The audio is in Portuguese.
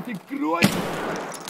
automatic Kreuz!